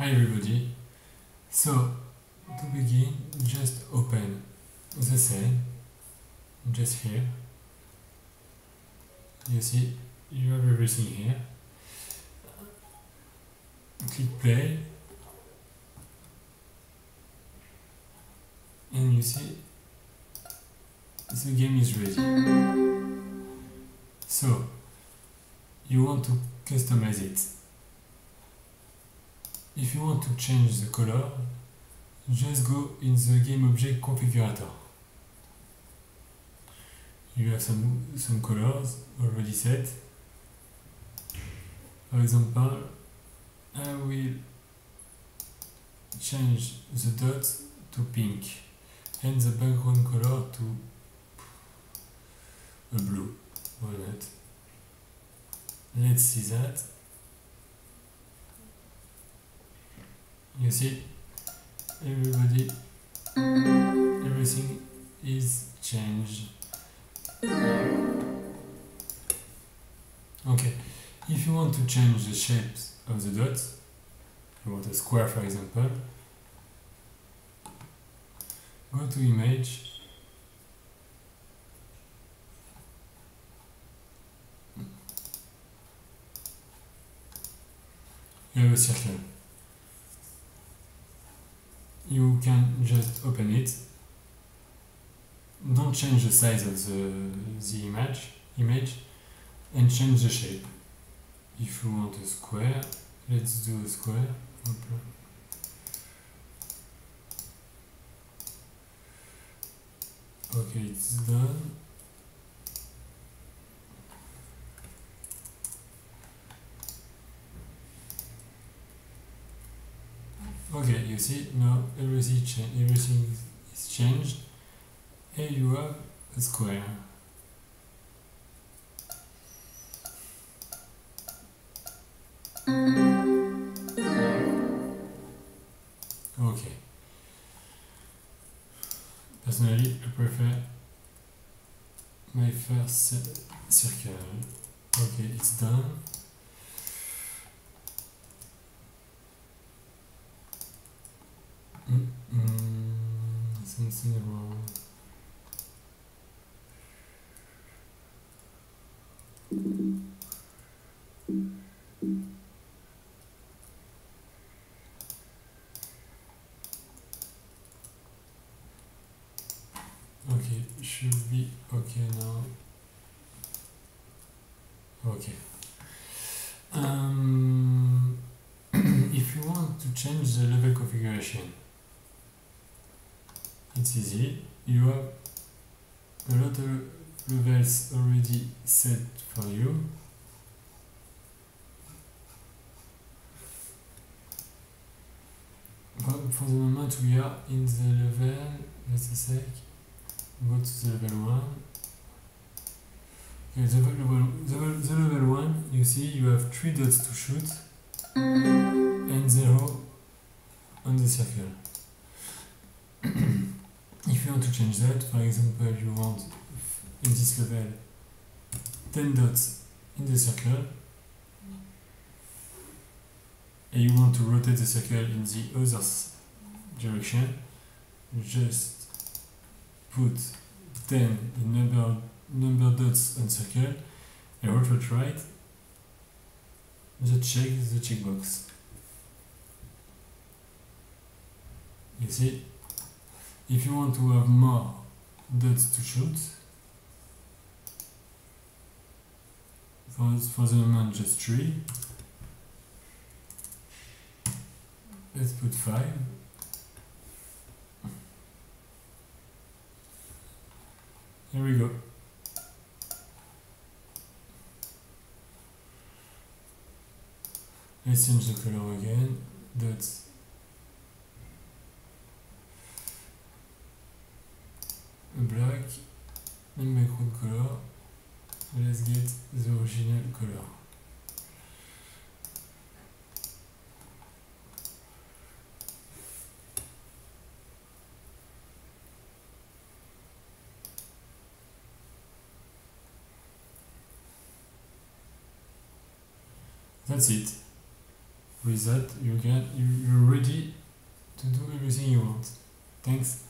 Hi everybody. So to begin, just open the cell, just here. You see, you have everything here. Click play, and you see the game is ready. So you want to customize it. If you want to change the color, just go in the game object configurator. You have some, some colors already set. For example, I will change the dot to pink and the background color to a blue. Why not? Let's see that. You see, everybody, everything is changed. Okay, if you want to change the shapes of the dots, you want a square for example, go to image, you have a circle. You can just open it. Don't change the size of the, the image, image and change the shape. If you want a square, let's do a square. Okay, it's done. Okay, you see now everything cha everything is changed and you have a square. Okay. Personally, I prefer my first circle. Okay, it's done. Mm, mm. Okay, should be okay now. Okay. Um, if you want to change the level configuration, it's easy. You have a lot of levels already set for you. But for the moment we are in the level, a sec, go to the level 1. Okay, the level, the, the level 1, you see you have 3 dots to shoot and 0 on the circle. You want to change that, for example, you want in this level 10 dots in the circle and you want to rotate the circle in the other direction, just put 10 in number, number dots on circle and rotate right, just check the checkbox. You see, if you want to have more dots to shoot, for, for the moment just 3, let's put 5, here we go. Let's change the color again, dots black and background color let's get the original color. That's it. With that you can you, you're ready to do everything you want. Thanks